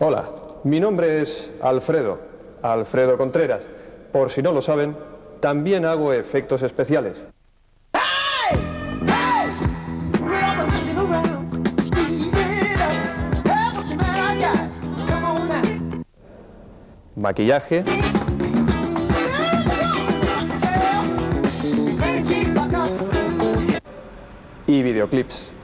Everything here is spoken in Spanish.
Hola, mi nombre es Alfredo, Alfredo Contreras. Por si no lo saben, también hago efectos especiales. Maquillaje. Y videoclips.